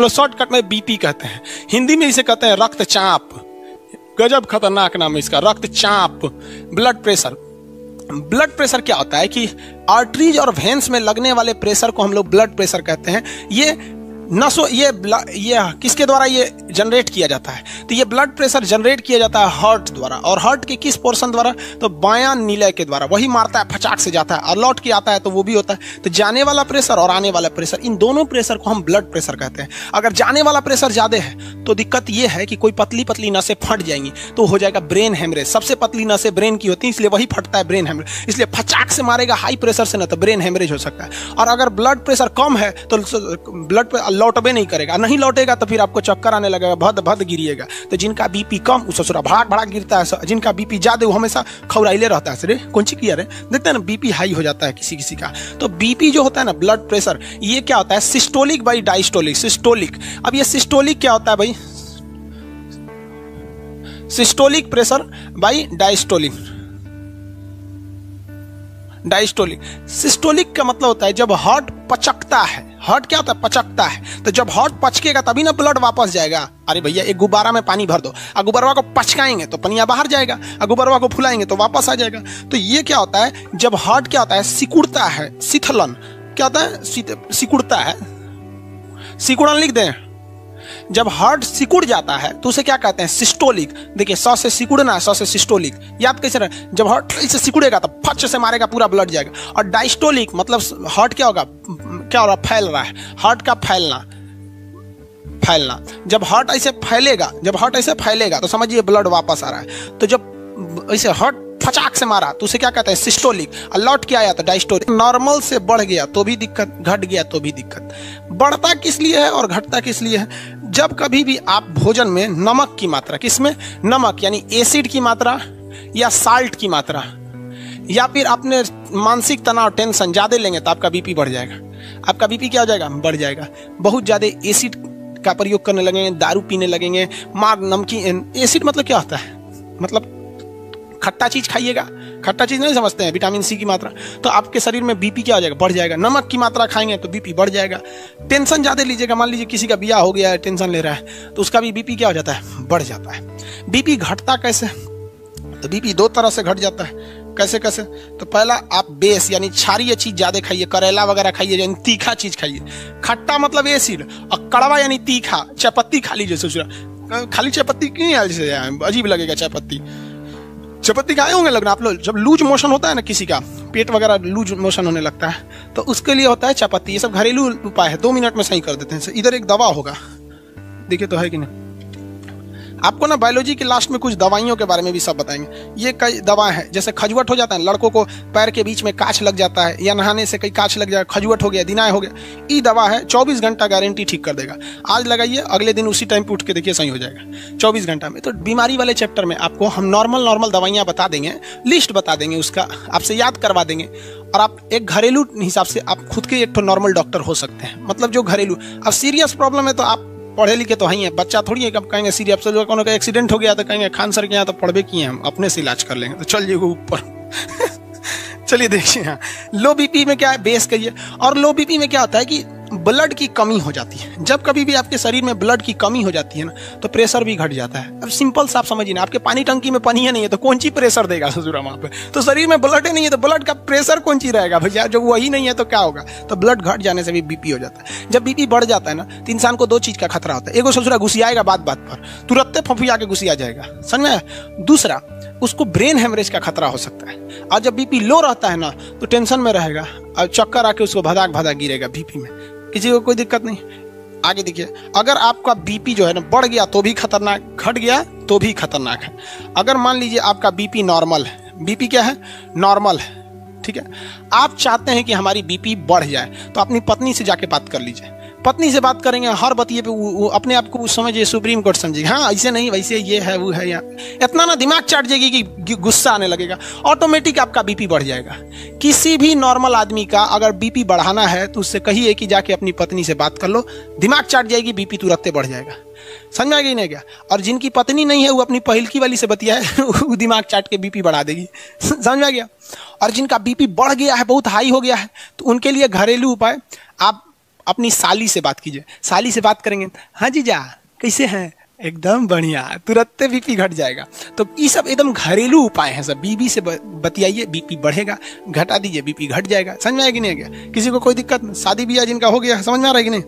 Shortcut में BP कहते हैं। हिंदी में इसे कहते हैं रक्तचाप गजब खतरनाक नाम है इसका रक्तचाप ब्लड प्रेशर ब्लड प्रेशर क्या होता है कि आर्टरीज और वेंस में लगने वाले प्रेशर को हम लोग ब्लड प्रेशर कहते हैं। ये नसों ये ये किसके द्वारा ये जनरेट किया जाता है? तो ये ब्लड प्रेशर जनरेट किया जाता है हार्ट द्वारा। और हार्ट के किस पोर्शन द्वारा? तो बायां नीलय के द्वारा। वही मारता है, फचाक से जाता है और लौट के आता है तो वो भी होता है। तो जाने वाला प्रेशर और आने वाला प्रेशर इन दोनों प्रेशर को हम ब्लड प्रेशर कहते हैं। अगर जाने वाला प्रेशर ज़्यादा है तो दिक्कत ये है कि कोई पतली पतली नसें फट जाएँगी तो हो जाएगा ब्रेन हेमरेज सबसे पतली नसें ब्रेन की होती है, इसलिए वही फटता है ब्रेन हेमरेज इसलिए फचाक से मारेगा हाई प्रेशर से ना तो ब्रेन हेमरेज हो सकता है। और अगर ब्लड प्रेशर कम है तो ब्लड लौटबे नहीं करेगा। नहीं लौटेगा तो फिर आपको चक्कर आने लगेगा, भद भद गिरिएगा। तो जिनका बीपी कम वो ससुरा भड़ाक भड़ाक गिरता है जिनका बीपी ज़्यादा, वो हमेशा खौराइले रहता है। सर कौन सी किया रे? देखते हैं ना, बीपी हाई हो जाता है किसी किसी का। तो बीपी जो होता है ना, ब्लड प्रेशर, ये क्या होता है? Systolic by diastolic, systolic. अब ये सिस्टोलिक क्या होता है भाई? Systolic pressure by diastolic. Diastolic. Systolic का मतलब होता है जब हार्ट पचकता है। हार्ट क्या होता है? पचकता है। तो जब हार्ट पचकेगा तभी ना ब्लड वापस जाएगा। अरे भैया, एक गुब्बारा में पानी भर दो। और गुब्बारा को पचकाएँगे तो पनिया बाहर जाएगा। और गुब्बारा को फुलाएँगे तो वापस आ जाएगा। तो ये क्या होता है? जब हार्ट क्या होता है? सिकुड़ता है। शिथलन क्या होता है? सिकुड़ता है। सिकुड़न लिख दें। जब हार्ट सिकुड़ जाता है तो उसे क्या कहते हैं? सिस्टोलिक। देखिए, सौ से सिकुड़ना सौ से सिस्टोलिक। याद कैसे रहे? जब हार्ट इसे सिकुड़ेगा तो फच से मारेगा, पूरा ब्लड जाएगा। और डाइस्टोलिक मतलब हार्ट क्या होगा? क्या हो रहा फैल रहा है। हार्ट का फैलना। फैलना। जब हार्ट ऐसे फैलेगा, जब हार्ट ऐसे फैलेगा तो समझिए ब्लड वापस आ रहा है। तो जब ऐसे हार्ट फचाक से मारा तो उसे क्या कहते हैं? सिस्टोलिक। और लौट के आया तो डाइस्टोलिक नॉर्मल से बढ़ गया तो भी दिक्कत। घट गया तो भी दिक्कत। बढ़ता किस लिए है और घटता किस लिए है? जब कभी भी आप भोजन में नमक की मात्रा, किसमें? नमक, यानी एसिड की मात्रा या साल्ट की मात्रा, या फिर अपने मानसिक तनाव, टेंशन ज़्यादा लेंगे तो आपका बीपी बढ़ जाएगा। आपका बीपी क्या हो जाएगा? बढ़ जाएगा। बहुत ज़्यादा एसिड का प्रयोग करने लगेंगे, दारू पीने लगेंगे मार नमकीन, एसिड मतलब क्या होता है? मतलब खट्टा चीज़ खाइएगा। खट्टा चीज़ नहीं समझते हैं, विटामिन सी की मात्रा। तो आपके शरीर में बीपी क्या हो जाएगा? बढ़ जाएगा। नमक की मात्रा खाएँगे तो बीपी बढ़ जाएगा। टेंशन ज़्यादा लीजिएगा। मान लीजिए किसी का बियाह हो गया है, टेंशन ले रहा है तो उसका भी बीपी क्या हो जाता है? बढ़ जाता है। बीपी घटता कैसे? तो बीपी दो तरह से घट जाता है। कैसे कैसे? तो पहला, आप बेस, यानी क्षारीय चीज़ ज़्यादा खाइए, करेला वगैरह खाइए, यानी तीखा चीज़ खाइए। खट्टा मतलब एसिड, और कड़वा यानी तीखा, चायपत्ती खा लीजिए ससुरा खाली चायपत्ती क्यों अजीब लगेगा चायपत्ती? चपत्ती खाए होंगे लगना, आप लोग, जब लूज मोशन होता है ना किसी का, पेट वगैरह लूज मोशन होने लगता है तो उसके लिए होता है चापत्ती ये सब घरेलू उपाय है, दो मिनट में सही कर देते हैं। इधर एक दवा होगा। देखिए तो है कि नहीं? आपको ना बायोलॉजी के लास्ट में कुछ दवाइयों के बारे में भी सब बताएँगे। ये कई दवाएँ हैं, जैसे खजुवट हो जाता है, लड़कों को पैर के बीच में काछ लग जाता है या नहाने से कई काछ लग जाए, खजुवट हो गया दिनाय हो गया ये दवा है 24 घंटा गारंटी ठीक कर देगा। आज लगाइए, अगले दिन उसी टाइम पे उठ के देखिए सही हो जाएगा। 24 घंटा में। तो बीमारी वाले चैप्टर में आपको हम नॉर्मल नॉर्मल दवाइयाँ बता देंगे लिस्ट बता देंगे उसका, आपसे याद करवा देंगे। और आप एक घरेलू हिसाब से आप खुद के एक नॉर्मल डॉक्टर हो सकते हैं। मतलब जो घरेलू, अब सीरियस प्रॉब्लम है तो आप पढ़े लिखे तो हैं बच्चा थोड़ी है कब कहेंगे सीरियस अफसर कोनो का एक्सीडेंट हो गया तो कहेंगे खान सर के यहाँ तो पढ़वे किए हम, अपने से इलाज कर लेंगे। तो चल जाइए ऊपर। चलिए देखिए यहाँ। लो बीपी में क्या है? बेस करिए और लो बीपी में क्या होता है कि ब्लड की कमी हो जाती है। जब कभी भी आपके शरीर में ब्लड की कमी हो जाती है ना तो प्रेशर भी घट जाता है। अब सिंपल सा आप समझिए ना, आपके पानी टंकी में पानी है नहीं है तो कौन सी प्रेशर देगा ससुरा वहाँ पे? तो शरीर में ब्लड ही नहीं है तो ब्लड का प्रेशर कौन सी रहेगा भैया? जब वही नहीं है तो क्या होगा? तो ब्लड घट जाने से भी बीपी हो जाता है। जब बीपी बढ़ जाता है ना तो इंसान को दो चीज़ का खतरा होता है। एगो ससुरा घुसियाएगा बात बात पर, तुरंत फंफिया के घुसिया जाएगा। समझ में दूसरा, उसको ब्रेन हेमरेज का खतरा हो सकता है। और जब बीपी लो रहता है ना तो टेंशन में रहेगा, और चक्कर आके उसको भदाक भदाक गिरेगा बीपी में। किसी को कोई दिक्कत नहीं। आगे देखिए, अगर आपका बीपी जो है ना बढ़ गया तो भी खतरनाक, घट गया तो भी खतरनाक है। अगर मान लीजिए आपका बीपी नॉर्मल है बीपी क्या है? नॉर्मल है, ठीक है? आप चाहते हैं कि हमारी बीपी बढ़ जाए तो अपनी पत्नी से जाके बात कर लीजिए। पत्नी से बात करेंगे हर बतिए पे वो, अपने आप को वो समझिए सुप्रीम कोर्ट समझिए हाँ ऐसे नहीं वैसे ये है वो है या। इतना ना दिमाग चाट जाएगी कि गुस्सा आने लगेगा। ऑटोमेटिक आपका बीपी बढ़ जाएगा। किसी भी नॉर्मल आदमी का अगर बीपी बढ़ाना है तो उससे कहिए कि जाके अपनी पत्नी से बात कर लो। दिमाग चाट जाएगी बीपी तुरंत बढ़ जाएगा। समझ में नहीं क्या? और जिनकी पत्नी नहीं है वो अपनी पहलकी वाली से बतिया है वो दिमाग चाट के बीपी बढ़ा देगी। समझ में गया? और जिनका बीपी बढ़ गया है बहुत हाई हो गया है तो उनके लिए घरेलू उपाय आप अपनी साली से बात कीजिए। साली से बात करेंगे हाँ जी जा, कैसे हैं? एकदम बढ़िया, तुरंत बीपी घट जाएगा। तो ये सब एकदम घरेलू उपाय हैं सब। बीबी से बतियाइए बीपी बढ़ेगा, घटा दीजिए बीपी घट जाएगा। समझ में आएगी नहीं आ गया किसी को कोई दिक्कत? नहीं शादी ब्याह जिनका हो गया, समझ में आ रहा है कि नहीं?